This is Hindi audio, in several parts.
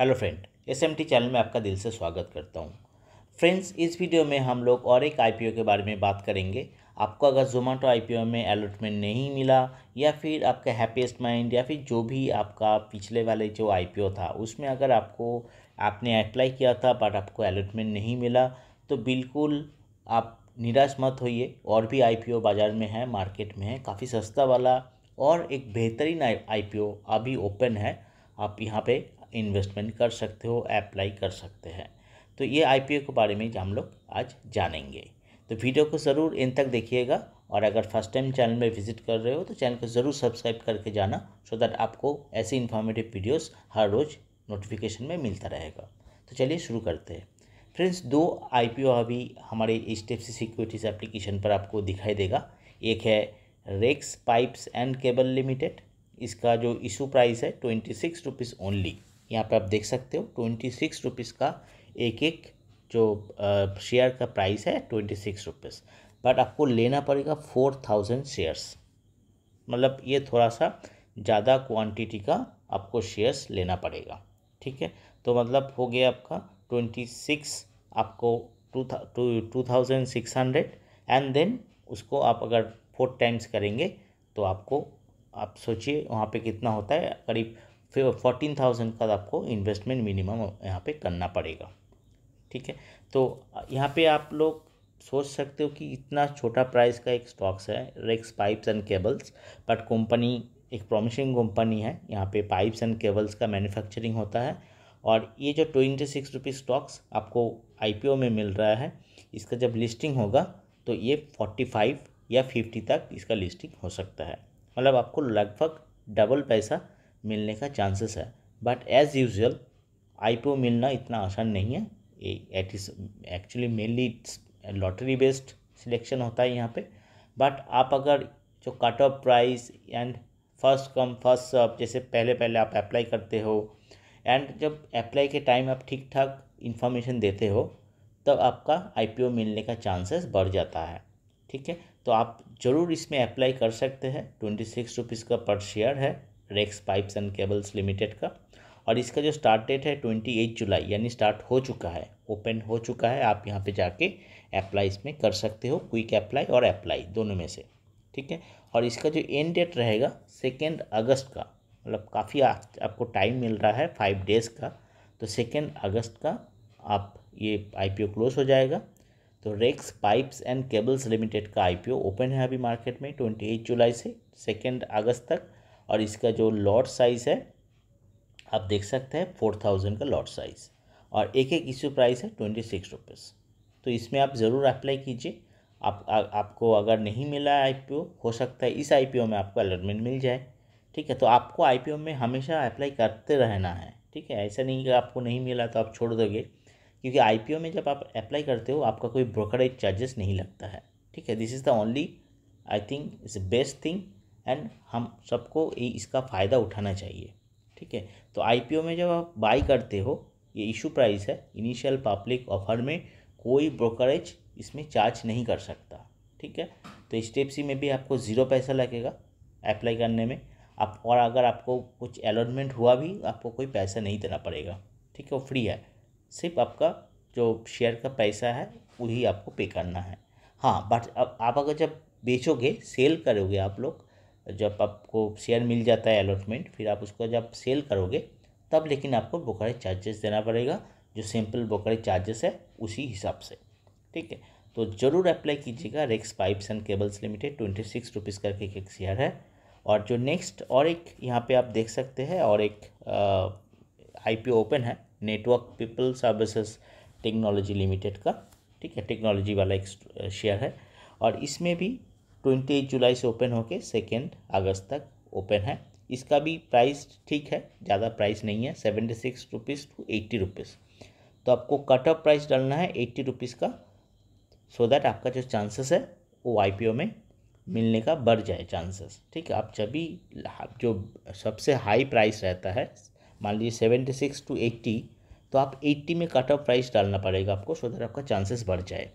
Hello friend S M T channel में आपका दिल से स्वागत करता हूँ। फ्रेंड्स, इस वीडियो में हम लोग और एक आईपीओ के बारे में बात करेंगे। आपको अगर जोमेटो आईपीओ में अलॉटमेंट नहीं मिला, या फिर आपका हैप्पीएस्ट माइंड या फिर जो भी आपका पिछले वाले जो आईपीओ था, उसमें अगर आपको, आपने अप्लाई किया था बट आपको अलॉटमेंट नहीं मिला तो बिल्कुल आप निराश मत होइए। और भी आईपीओ बाज़ार में है मार्केट में है, काफ़ी सस्ता वाला और एक बेहतरीन आईपीओ अभी ओपन है। आप यहाँ पे इन्वेस्टमेंट कर सकते हो अप्लाई कर सकते हैं। तो ये आईपीओ के बारे में हम लोग आज जानेंगे। तो वीडियो को ज़रूर इन तक देखिएगा और अगर फ़र्स्ट टाइम चैनल में विज़िट कर रहे हो तो चैनल को ज़रूर सब्सक्राइब करके जाना सो दैट आपको ऐसी इन्फॉर्मेटिव वीडियोस हर रोज़ नोटिफिकेशन में मिलता रहेगा। तो चलिए शुरू करते हैं। फ्रेंड्स दो आईपीओ अभी हमारे एच डी सिक्योरिटीज़ एप्लीकेशन पर आपको दिखाई देगा। एक है Rex pipes and cable limited इसका जो इशू प्राइस है ट्वेंटी सिक्स रुपीज़ ओनली यहाँ पे आप देख सकते हो ट्वेंटी सिक्स रुपीज़ का एक एक जो शेयर का प्राइस है ट्वेंटी सिक्स रुपीज़ बट आपको लेना पड़ेगा फोर थाउज़ेंड शेयर्स मतलब ये थोड़ा सा ज़्यादा क्वांटिटी का आपको शेयर्स लेना पड़ेगा. ठीक है? तो मतलब हो गया आपका ट्वेंटी सिक्स आपको two two thousand six hundred and then उसको आप अगर फोर टाइम्स करेंगे तो आपको, आप सोचिए वहाँ पे कितना होता है, करीब फिर फोर्टीन थाउज़ेंड का आपको इन्वेस्टमेंट मिनिमम यहाँ पे करना पड़ेगा। ठीक है? तो यहाँ पे आप लोग सोच सकते हो कि इतना छोटा प्राइस का एक स्टॉक्स है Rex pipes and cables but company एक प्रॉमिसिंग कंपनी है। यहाँ पे पाइप्स एंड केबल्स का मैन्युफैक्चरिंग होता है और ये जो ट्वेंटी सिक्स रुपीज़ स्टॉक्स आपको आईपीओ में मिल रहा है, इसका जब लिस्टिंग होगा तो ये फोर्टी फाइव या फिफ्टी तक इसका लिस्टिंग हो सकता है। मतलब आपको लगभग डबल पैसा मिलने का चांसेस है। बट एज़ यूजल आई मिलना इतना आसान नहीं है। It is actually mainly it's lottery based selection होता है यहाँ पे। बट आप अगर जो cut off price and first come first serve जैसे पहले पहले आप अप्लाई करते हो एंड जब अप्लाई के टाइम आप ठीक ठाक इन्फॉर्मेशन देते हो, तब आपका आईपीओ मिलने का चांसेस बढ़ जाता है। ठीक है? तो आप ज़रूर इसमें अप्लाई कर सकते हैं। ट्वेंटी सिक्स रुपीज़ का पर शेयर है। Rex pipes and cables limited का। और इसका जो स्टार्ट डेट है ट्वेंटी एट जुलाई, यानी स्टार्ट हो चुका है, ओपन हो चुका है। आप यहाँ पे जाके अप्लाई इसमें कर सकते हो क्विक अप्लाई और अप्लाई दोनों में से, ठीक है? और इसका जो एंड डेट रहेगा सेकेंड अगस्त का मतलब काफ़ी आपको टाइम मिल रहा है फाइव डेज़ का तो सेकेंड अगस्त का आप ये आईपीओ क्लोज हो जाएगा। तो Rex pipes and cables limited का आईपीओ ओपन है अभी मार्केट में, ट्वेंटी एट जुलाई से सेकेंड अगस्त तक। और इसका जो लॉट साइज़ है आप देख सकते हैं फोर थाउज़ेंड का लॉट साइज़ और एक एक इशू प्राइस है ट्वेंटी सिक्स रुपीज़ तो इसमें आप ज़रूर अप्लाई कीजिए। आप आ, आपको अगर नहीं मिला है आई हो सकता है इस आईपीओ में आपको अलॉटमेंट मिल जाए। ठीक है तो आपको आईपीओ में हमेशा अप्लाई करते रहना है। ठीक है ऐसा नहीं कि आपको नहीं मिला तो आप छोड़ दोगे। क्योंकि आईपीओ में जब आप अप्लाई करते हो आपका कोई ब्रोकरेज चार्जेस नहीं लगता है। ठीक है this is the only I think is best thing and हम सबको इसका फ़ायदा उठाना चाहिए। ठीक है? तो आईपीओ में जब आप बाई करते हो, ये इशू प्राइस है इनिशियल पब्लिक ऑफ़र में कोई ब्रोकरेज इसमें चार्ज नहीं कर सकता। ठीक है? तो स्टेप सी में भी आपको ज़ीरो पैसा लगेगा अप्लाई करने में। आप, और अगर आपको कुछ अलॉटमेंट हुआ भी, आपको कोई पैसा नहीं देना पड़ेगा। ठीक है? वो फ्री है। सिर्फ़ आपका जो शेयर का पैसा है, वही आपको पे करना है। हाँ बट अब आप अगर जब बेचोगे सेल करोगे आप लोग जब आपको शेयर मिल जाता है अलॉटमेंट फिर आप उसको जब सेल करोगे, तब लेकिन आपको ब्रोकरेज चार्जेस देना पड़ेगा, जो सिंपल ब्रोकरेज चार्जेस है, उसी हिसाब से। ठीक है? तो ज़रूर अप्लाई कीजिएगा Rex pipes and cables limited twenty six rupees करके एक शेयर है। और जो नेक्स्ट और एक यहाँ पे आप देख सकते हैं, और एक आई ओपन है network people services technology limited का। ठीक है? टेक्नोलॉजी वाला एक शेयर है। और इसमें भी ट्वेंटी जुलाई से ओपन होके सेकेंड अगस्त तक ओपन है। इसका भी प्राइस ठीक है, ज़्यादा प्राइस नहीं है, seventy six rupees to eighty rupees तो आपको कट ऑफ़ प्राइस डालना है एट्टी रुपीज़ का सो दैट आपका जो चांसेस है, वो आईपीओ में मिलने का बढ़ जाए चांसेस ठीक है, आप जब भी जो सबसे हाई प्राइस रहता है, मान लीजिए सेवेंटी सिक्स टू एट्टी तो आप एट्टी में कट ऑफ़ प्राइस डालना पड़ेगा आपको सो दैट आपका चांसेस बढ़ जाए।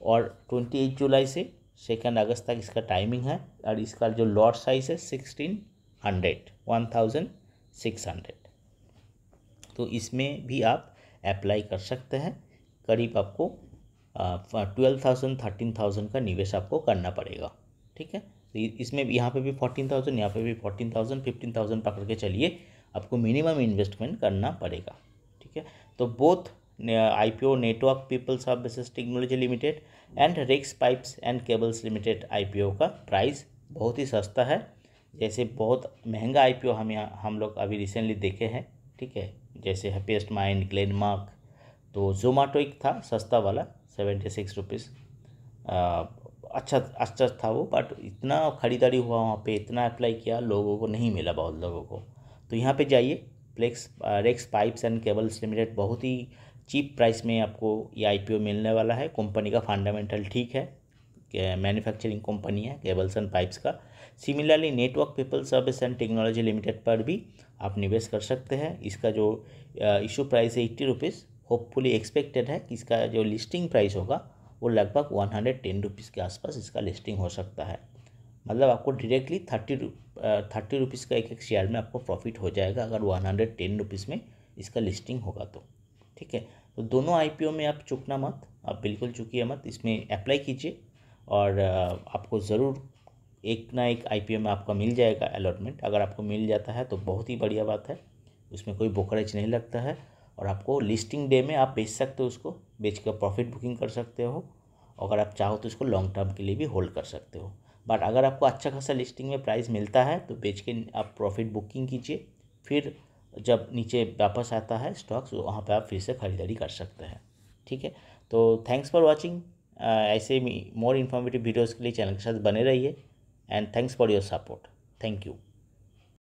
और ट्वेंटी एट जुलाई से सेकेंड अगस्त तक इसका टाइमिंग है, और इसका जो लॉट साइज़ है sixteen hundred one thousand six hundred तो इसमें भी आप अप्लाई कर सकते हैं। करीब आपको ट्वेल्व थाउज़ेंड थर्टीन थाउज़ेंड का निवेश आपको करना पड़ेगा। ठीक है? तो इसमें यहाँ पे भी फोर्टीन थाउज़ेंड यहाँ पे भी फोर्टीन थाउज़ेंड फिफ्टीन थाउज़ेंड पकड़ के चलिए, आपको मिनिमम इन्वेस्टमेंट करना पड़ेगा। ठीक है? तो both I P O network people services technology limited and Rex pipes and cables limited I P O का प्राइस बहुत ही सस्ता है। जैसे बहुत महँगा आई पी ओ हम यहाँ, हम लोग अभी रिसेंटली देखे हैं, ठीक है? जैसे हैप्पीस्ट माइंड ग्लेनमार्क तो जोमाटो एक था, सस्ता वाला सेवेंटी सिक्स रुपीज़ अच्छा अच्छा था वो बट इतना ख़रीदारी हुआ वहाँ पे, इतना अप्लाई किया, लोगों को नहीं मिला बहुत लोगों को। तो यहाँ पे जाइए plex Rex pipes and cables limited बहुत ही चीप प्राइस में आपको ये आईपीओ मिलने वाला है। कंपनी का फंडामेंटल ठीक है। मैन्युफैक्चरिंग कंपनी है, केबल्स एंड पाइप्स का। Similarly network, people, service and technology limited पर भी आप निवेश कर सकते हैं। इसका जो इशू प्राइस है एट्टी रुपीज़ होपफुली एक्सपेक्टेड है कि इसका जो लिस्टिंग प्राइस होगा, वो लगभग वन हंड्रेड टेन रुपीज़ के आसपास इसका लिस्टिंग हो सकता है। मतलब आपको डायरेक्टली थर्टी थर्टी रुपीज़ का एक एक शेयर में आपको प्रॉफिट हो जाएगा अगर वन हंड्रेड टेन रुपीज़ में इसका लिस्टिंग होगा तो। ठीक है? तो दोनों आईपीओ में आप चुकना मत, आप बिल्कुल चुकिए मत, इसमें अप्लाई कीजिए और आपको ज़रूर एक ना एक आईपीओ में आपका मिल जाएगा अलॉटमेंट अगर आपको मिल जाता है तो बहुत ही बढ़िया बात है, उसमें कोई बोकरेज नहीं लगता है और आपको लिस्टिंग डे में आप बेच सकते हो उसको, बेच कर प्रॉफिट बुकिंग कर सकते हो अगर आप चाहो तो इसको लॉन्ग टर्म के लिए भी होल्ड कर सकते हो। बट अगर आपको अच्छा खासा लिस्टिंग में प्राइस मिलता है तो बेच के आप प्रॉफिट बुकिंग कीजिए, फिर जब नीचे वापस आता है स्टॉक्स, वहाँ पे आप फिर से ख़रीदारी कर सकते हैं। ठीक है? तो थैंक्स फॉर वाचिंग ऐसे मोर इन्फॉर्मेटिव वीडियोज़ के लिए चैनल के साथ बने रहिए। And thanks for your support thank you